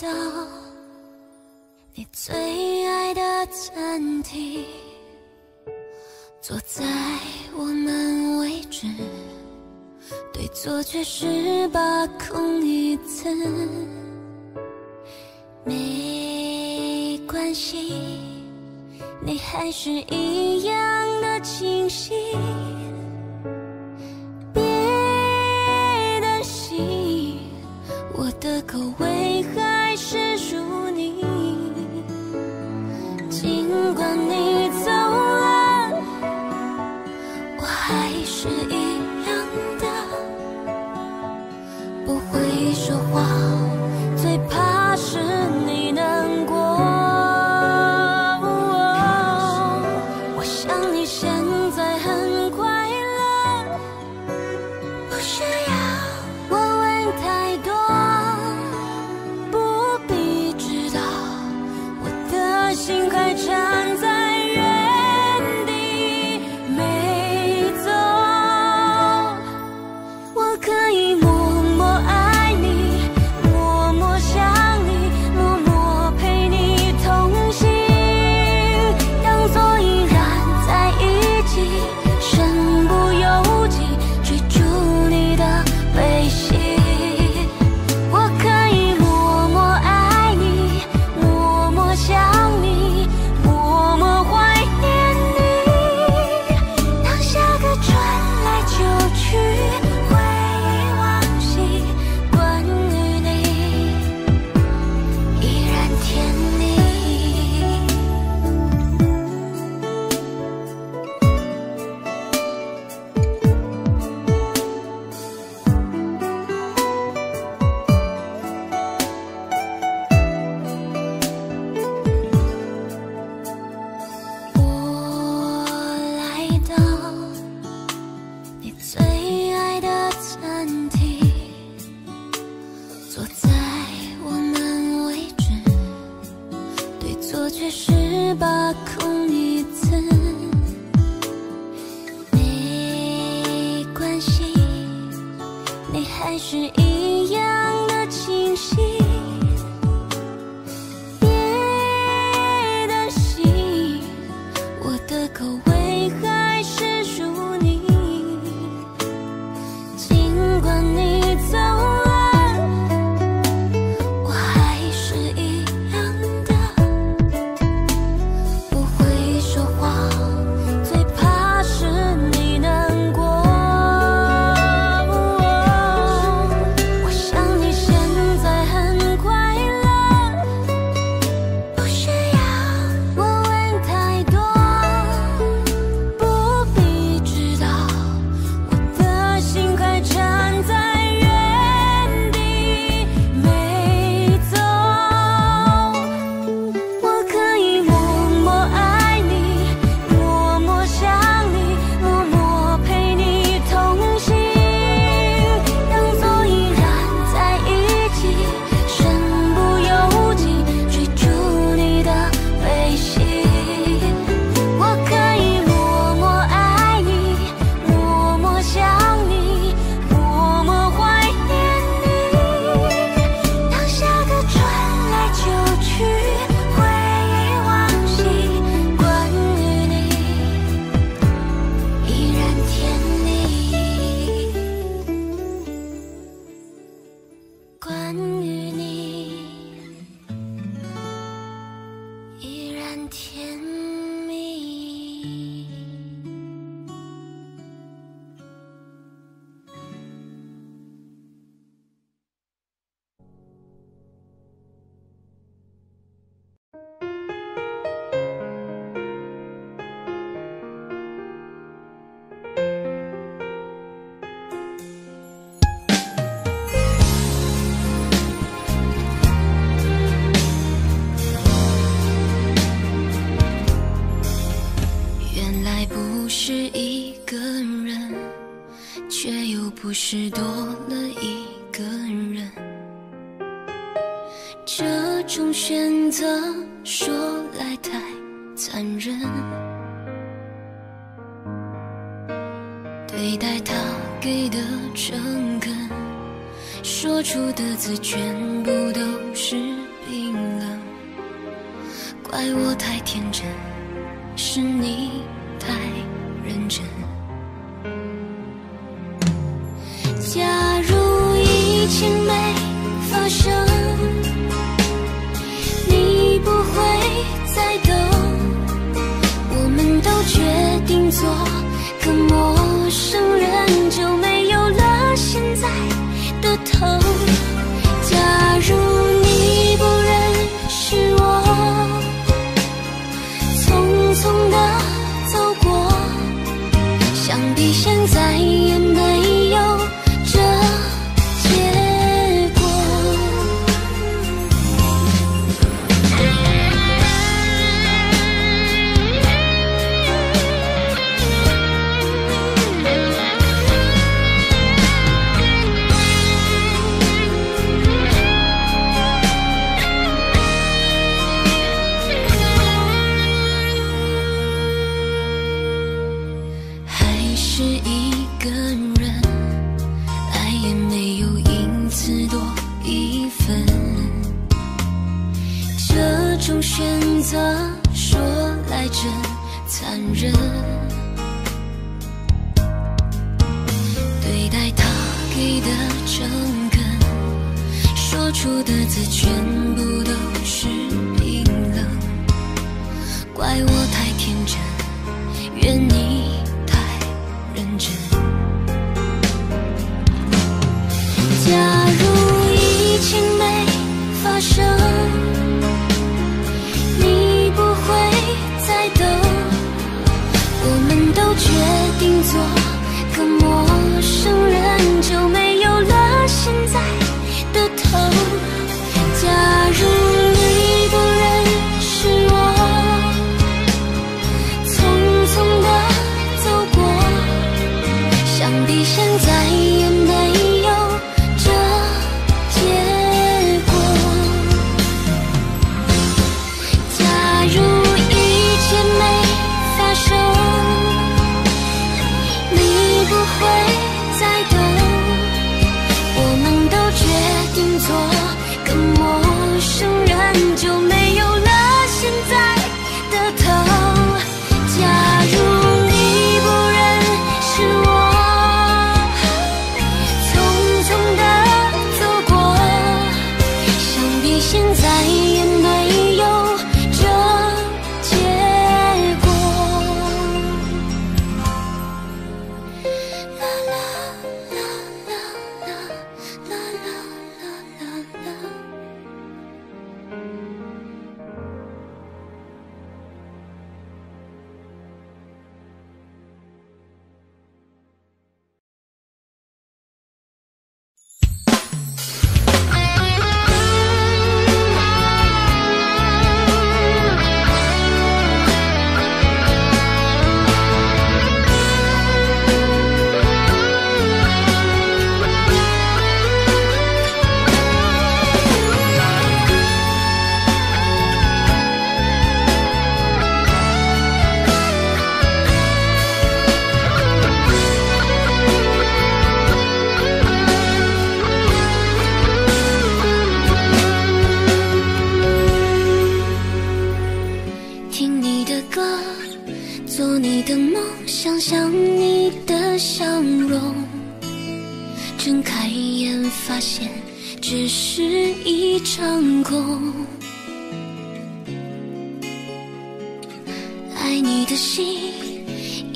到你最爱的餐厅坐在我们位置对错却是把空一次没关系你还是一样的清晰。别担心我的口味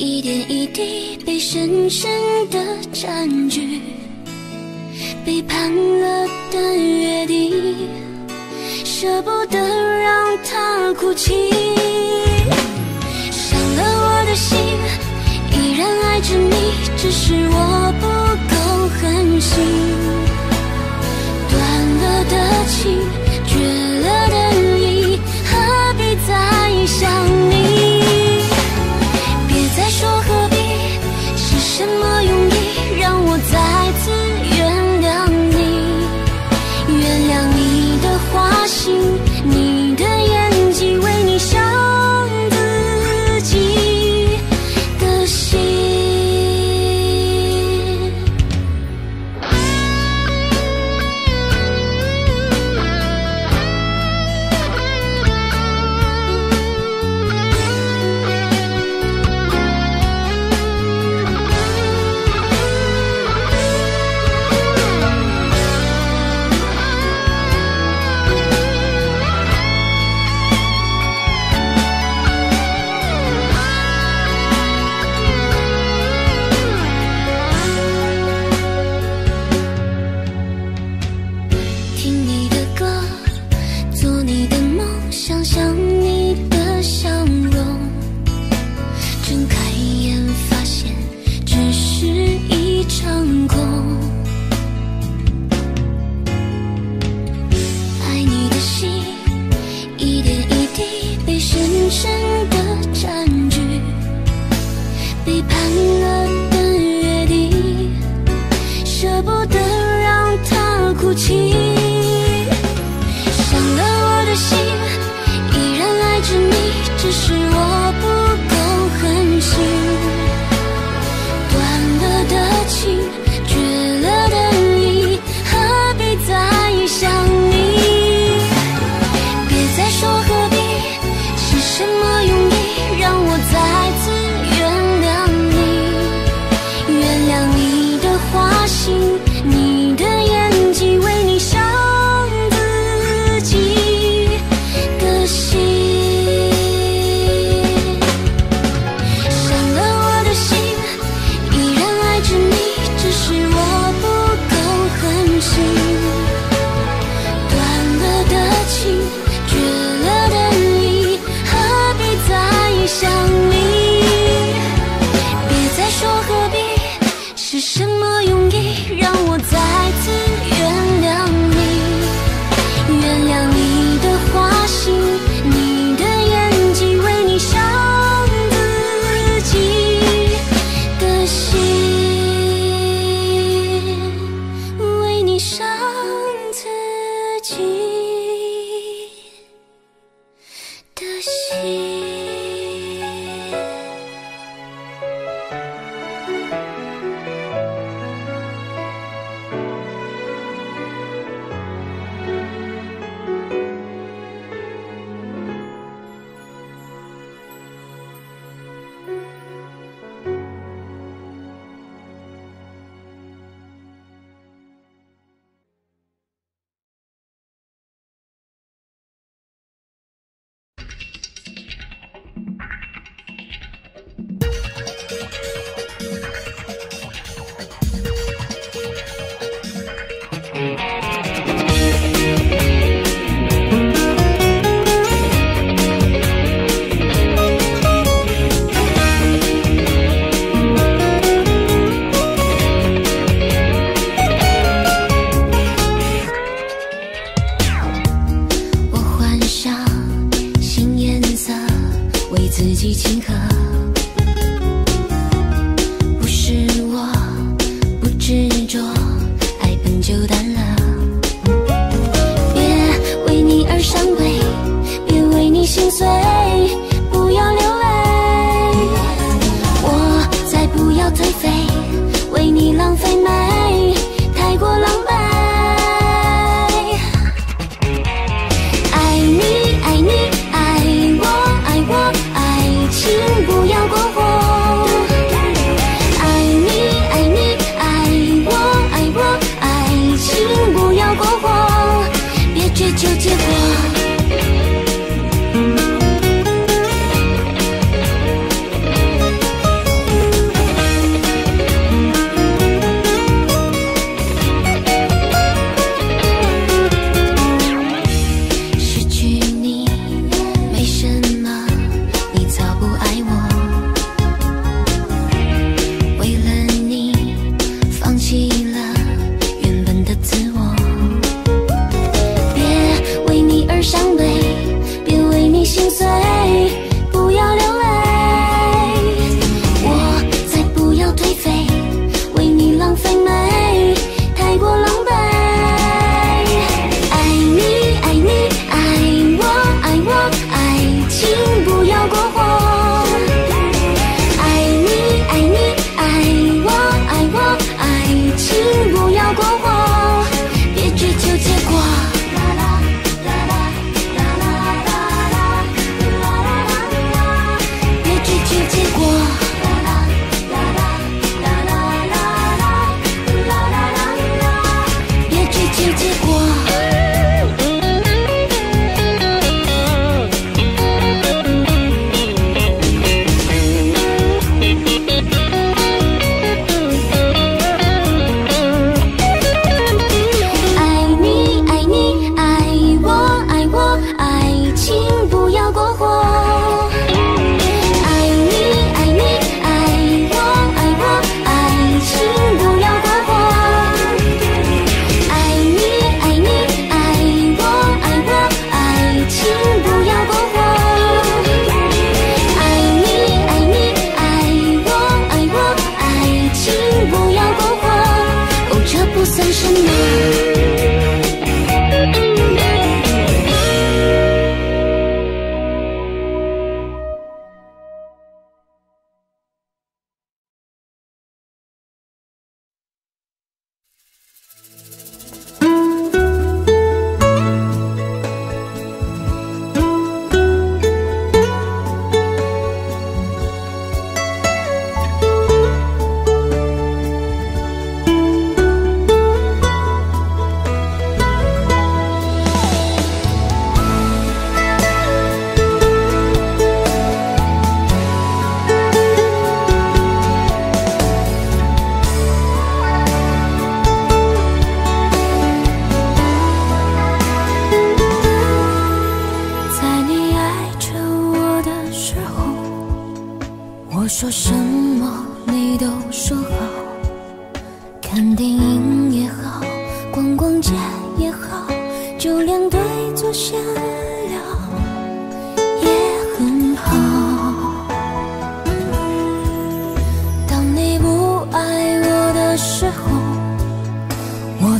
一点一滴被深深的占据，背叛了的约定，舍不得让他哭泣，伤了我的心，依然爱着你，只是我不够狠心，断了的情。心，追求结果。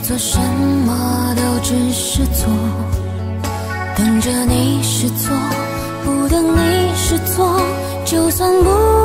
做什么都只是错等着你是错不等你是错就算不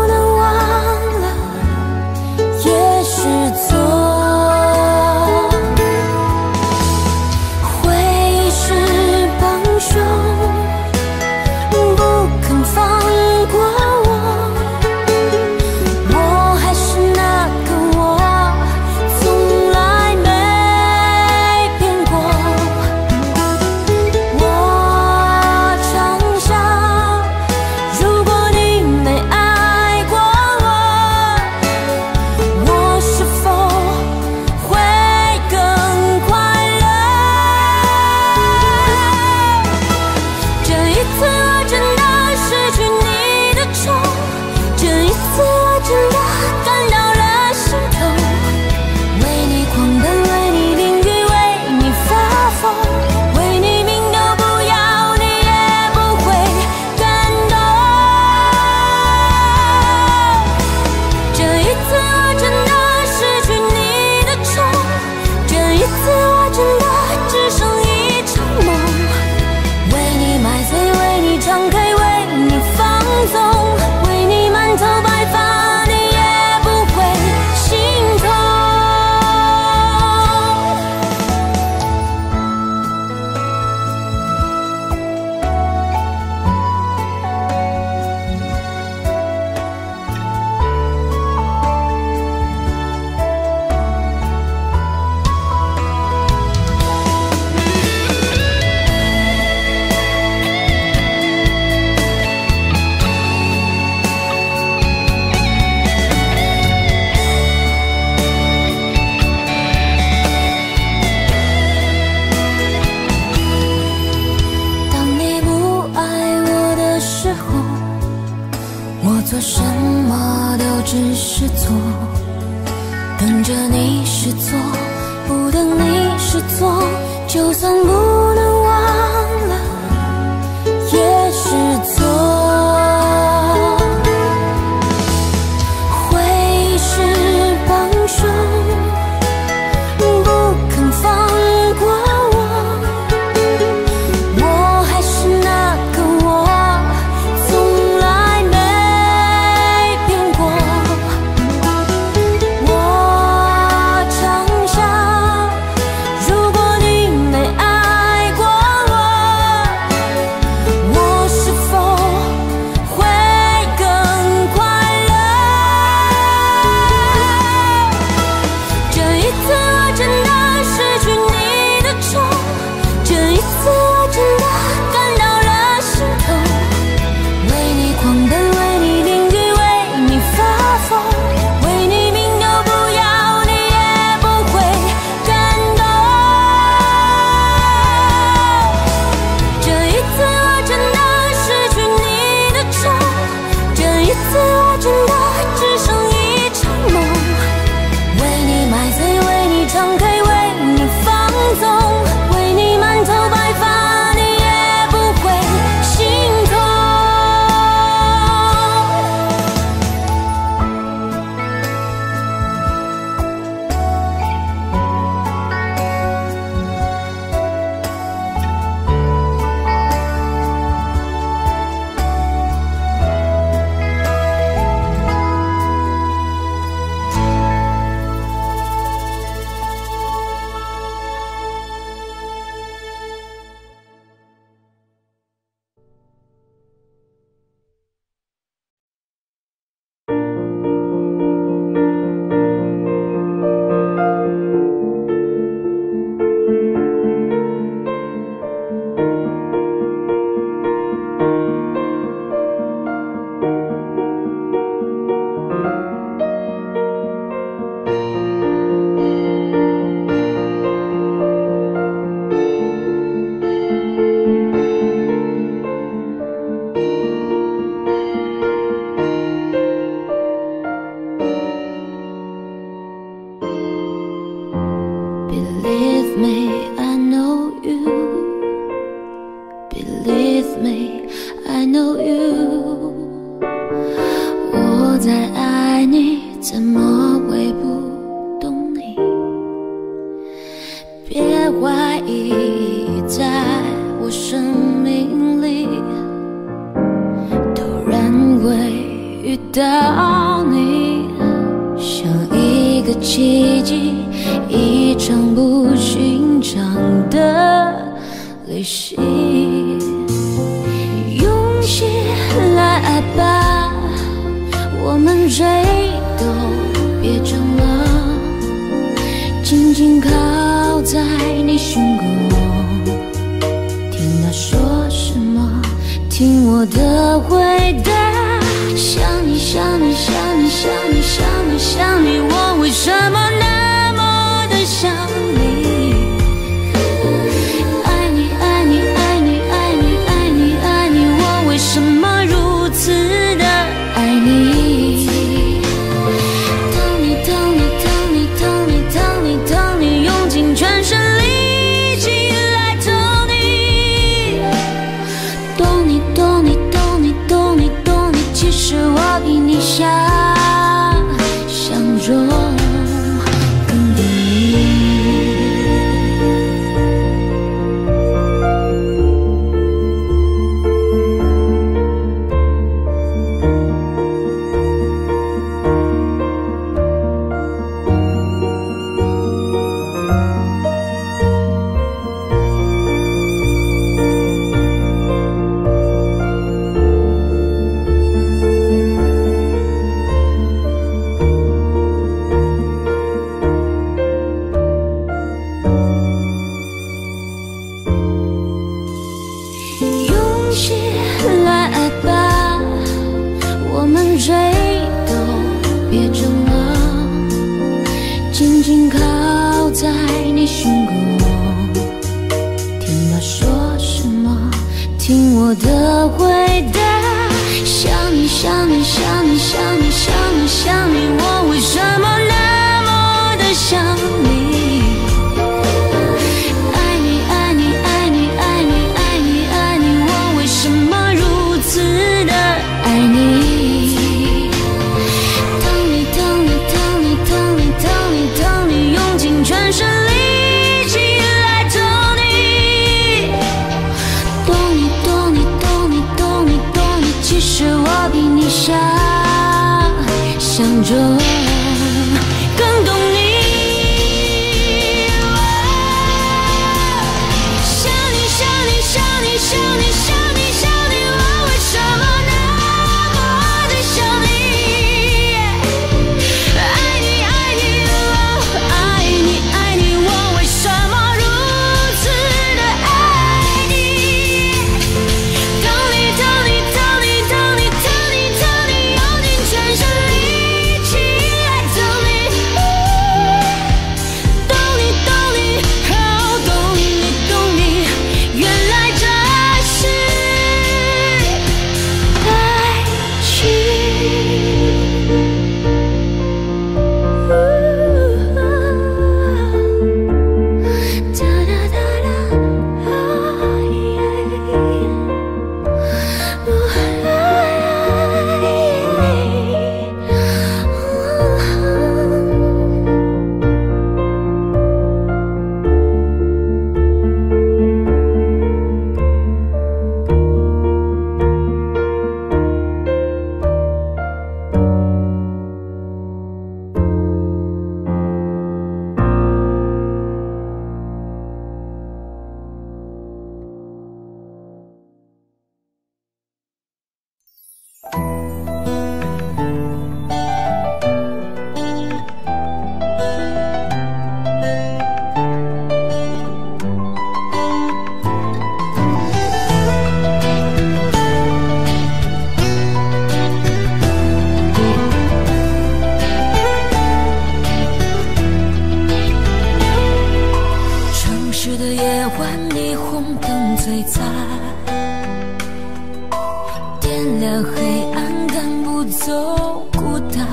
黑暗赶不走孤单。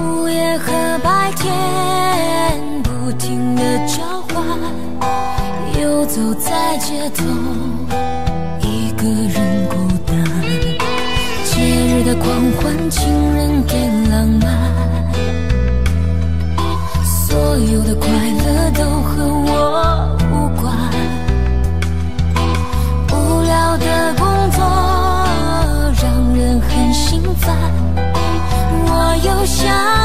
午夜和白天不停的交换游走在街头。 샤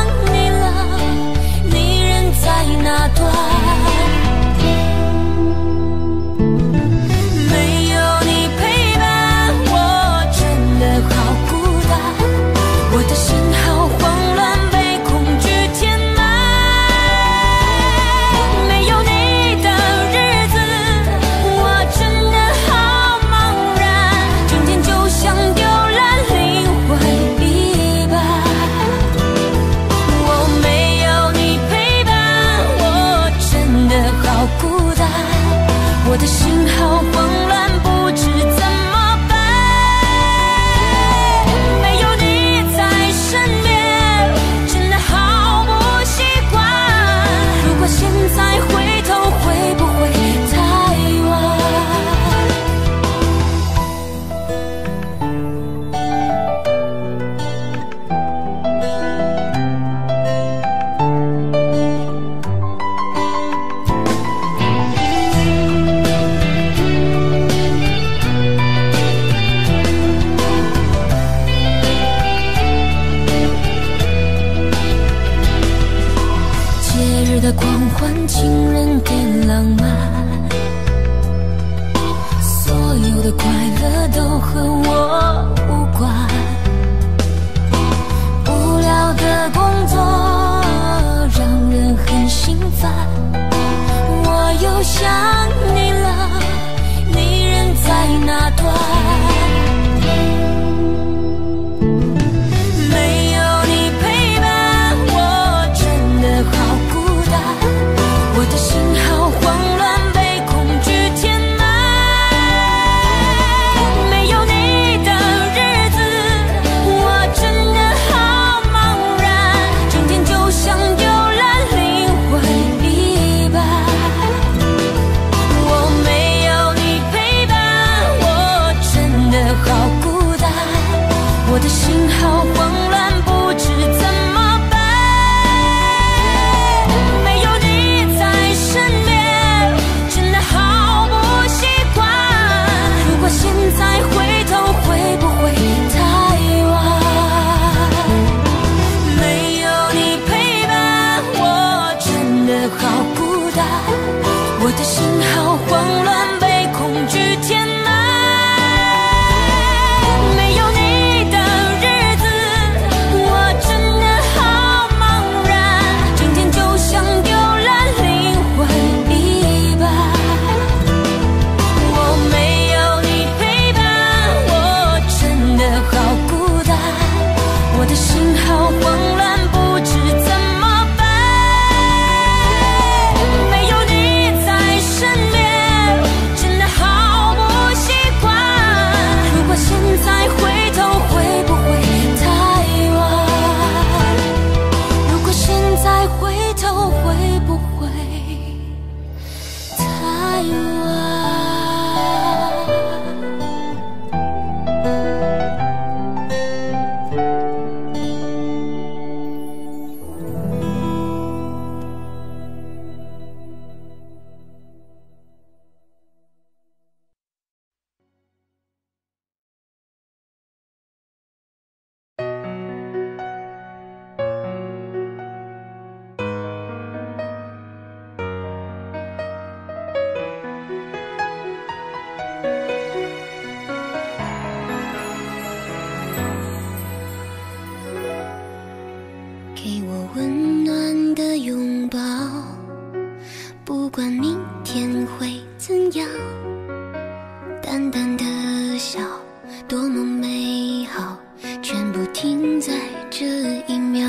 一秒，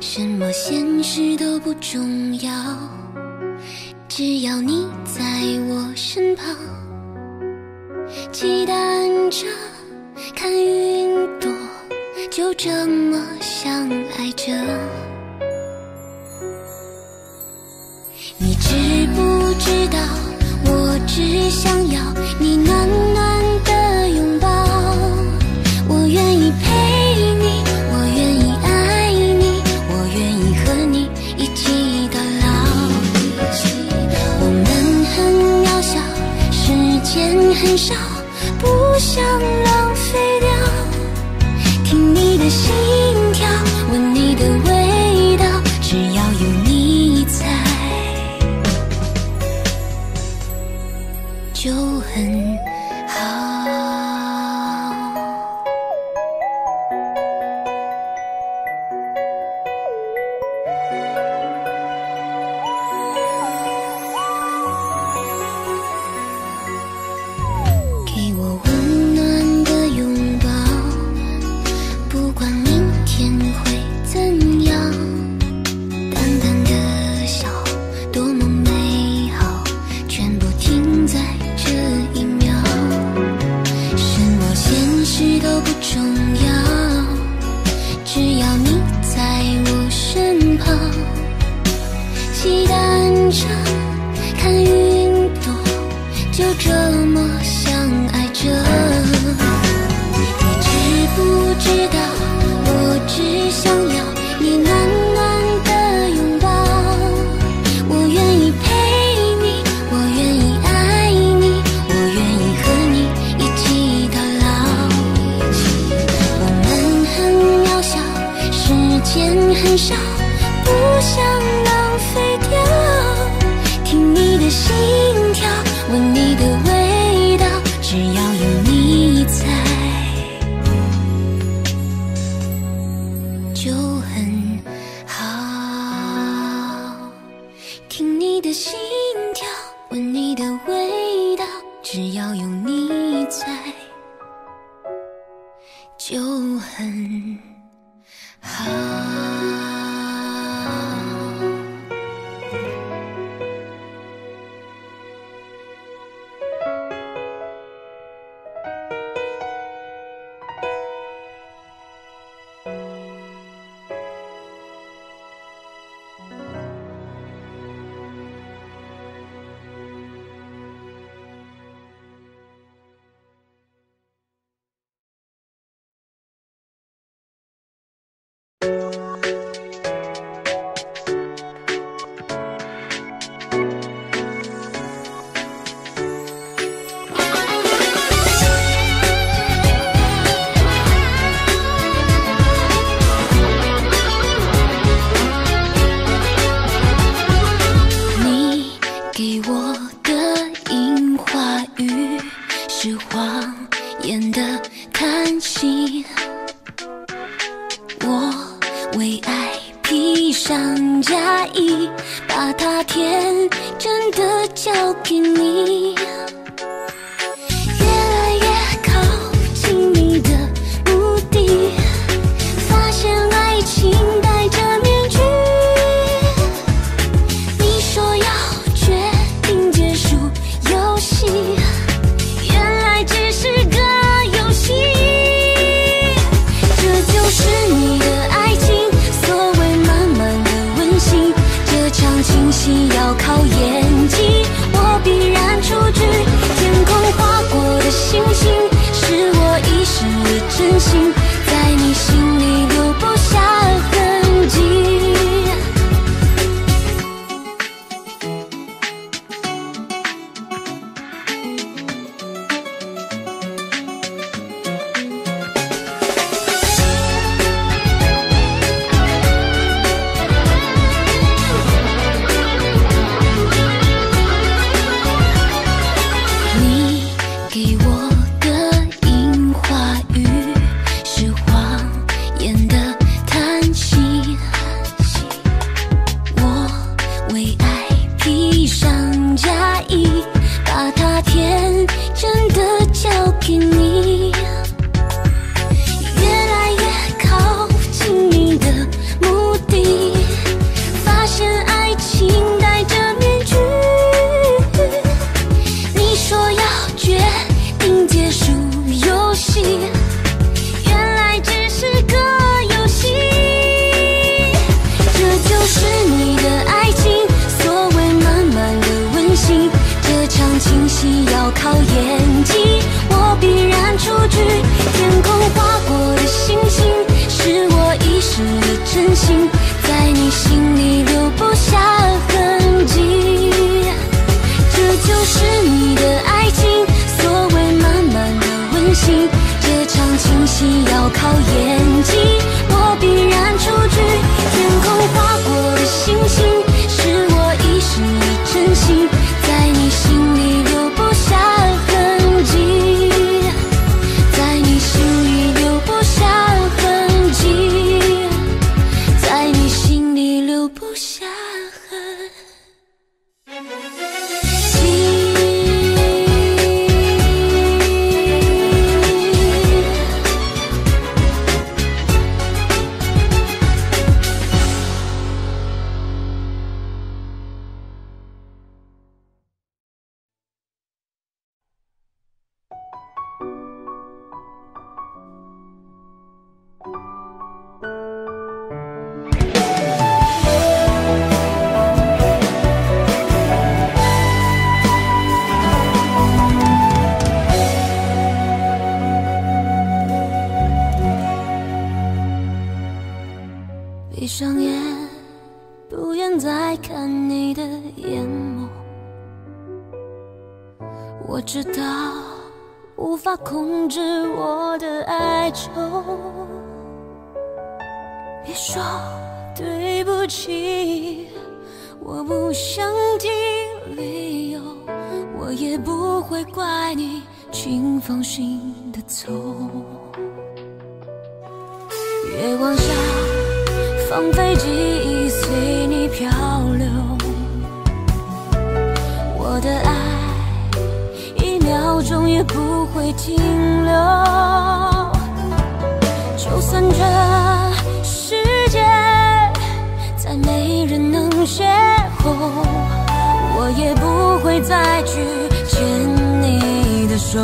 什么现实都不重要，只要你在我身旁。期待着看云朵，就这么相爱着。你知不知道我只想要你暖暖的。想着，看云朵，就这控制我的哀愁别说对不起我不想听理由我也不会怪你请放心的走月光下放飞寂不会停留就算这世界再没人能邂逅我也不会再去牵你的手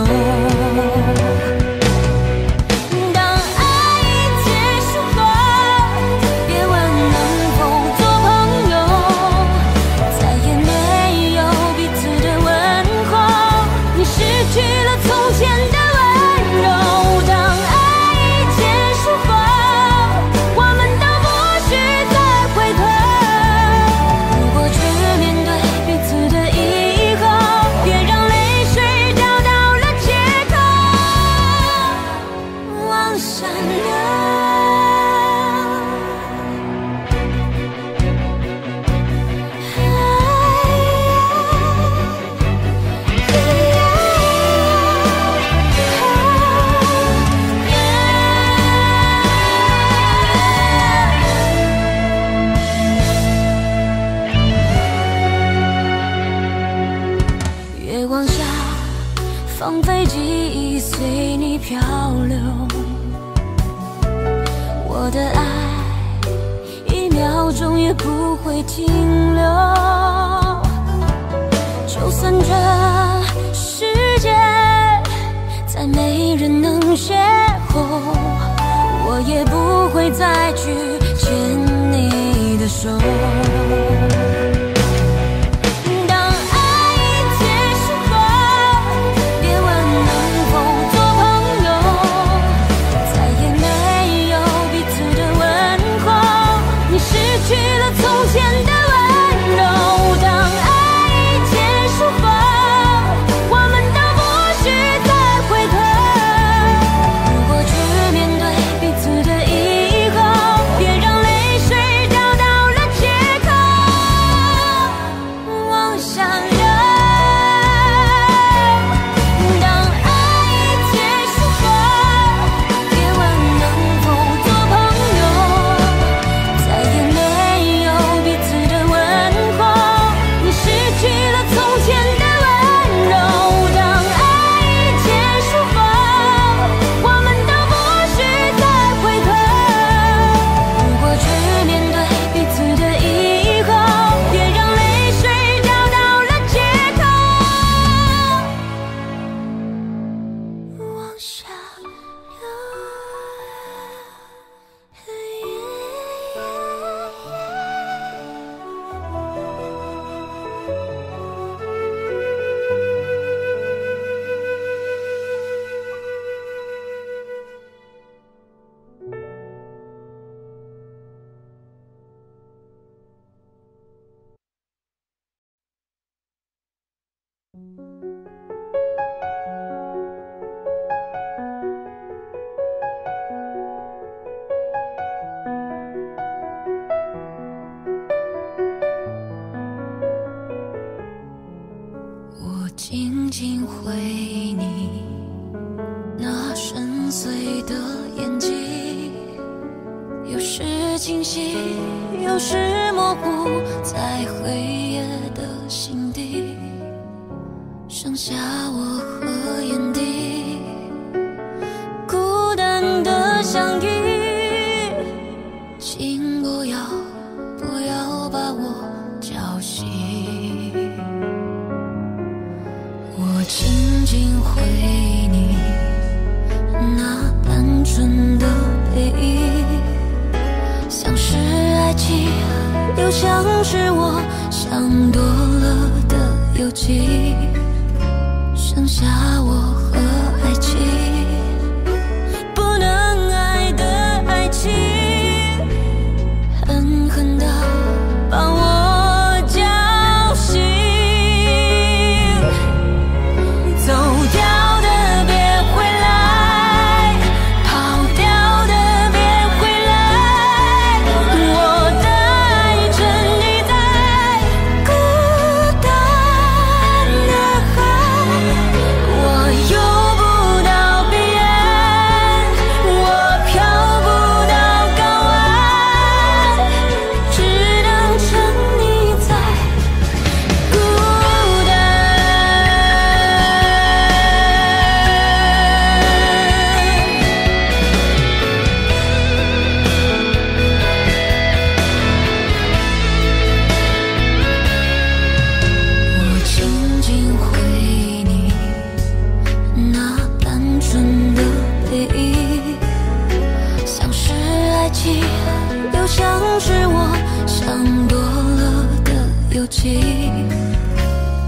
的邮寄，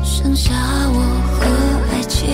剩下我和爱情，